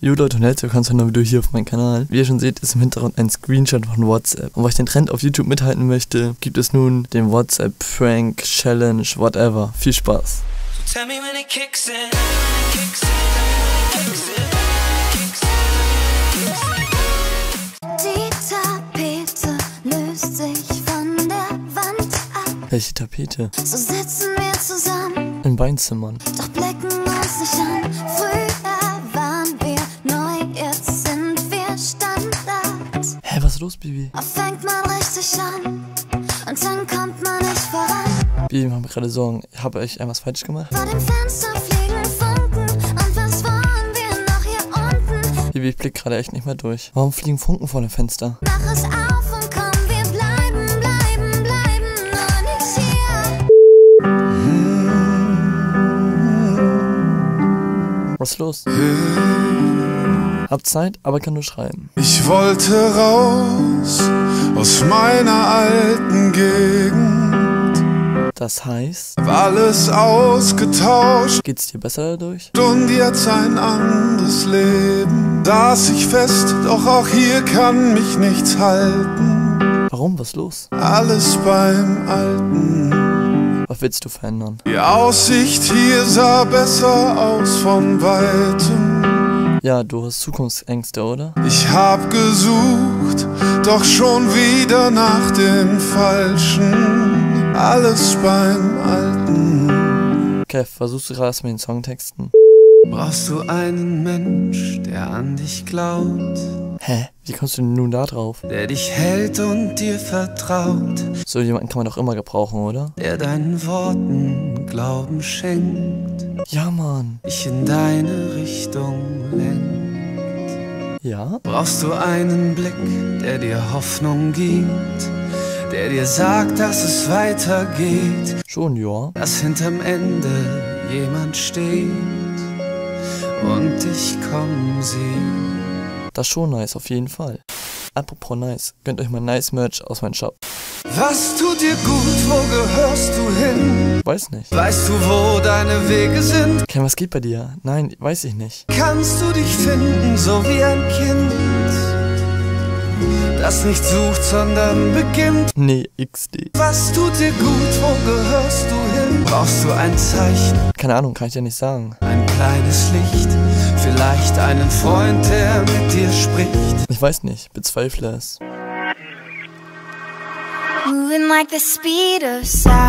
Jo Leute und herzlich willkommen zu einem Video hier auf meinem Kanal. Wie ihr schon seht, ist im Hintergrund ein Screenshot von WhatsApp. Und weil ich den Trend auf YouTube mithalten möchte, gibt es nun den WhatsApp Prank, Challenge, whatever. Viel Spaß. So tell me when it kicks in, kicks in, kicks in, kicks in. Die Tapete löst sich von der Wand ab. Welche Tapete? So sitzen wir zusammen, In Beinzimmern. doch blicken ist los, Bibi? Fängt man richtig an und dann kommt man nicht voran. Bibi, ich mache mir gerade Sorgen. Habe ich irgendwas falsch gemacht? Vor dem Fenster fliegen Funken und was wollen wir noch hier unten? Bibi, ich blick gerade echt nicht mehr durch. Warum fliegen Funken vor dem Fenster? Mach es auf und komm, wir bleiben, bleiben, bleiben nur nicht hier. Was ist los? Hab Zeit, aber kann nur schreiben. Ich wollte raus aus meiner alten Gegend. Das heißt, Hab alles ausgetauscht geht's dir besser dadurch? und jetzt ein anderes Leben. Saß ich fest, doch auch hier kann mich nichts halten. Warum? Was los? Alles beim Alten. Was willst du verändern? Die Aussicht hier sah besser aus von weitem. Ja, du hast Zukunftsängste, oder? Ich hab gesucht, doch schon wieder nach dem Falschen. Alles beim Alten. Kev, versuchst du gerade erstmal den Songtexten? Brauchst du einen Mensch, der an dich glaubt, Hä? Wie kommst du denn nun da drauf? der dich hält und dir vertraut, So jemanden kann man doch immer gebrauchen, oder? der deinen Worten Glauben schenkt, Ja, Mann. dich in deine Richtung lenkt? Ja? Brauchst du einen Blick, der dir Hoffnung gibt, der dir sagt, dass es weitergeht, Schon, ja. dass hinterm Ende jemand steht und dich kommen sieht. Das ist schon nice, auf jeden Fall. Apropos nice, gönnt euch mal nice Merch aus meinem Shop. Was tut dir gut, wo gehörst du hin? Weiß nicht. Weißt du, wo deine Wege sind? Ken, was geht bei dir? Nein, weiß ich nicht. Kannst du dich finden, so wie ein Kind, das nicht sucht, sondern beginnt? Nee, XD. Was tut dir gut, wo gehörst du hin? Brauchst du ein Zeichen, Keine Ahnung, kann ich dir nicht sagen. ein kleines Licht, vielleicht einen Freund, der mit? Ich weiß nicht, bezweifle es. Moving like the speed of sound.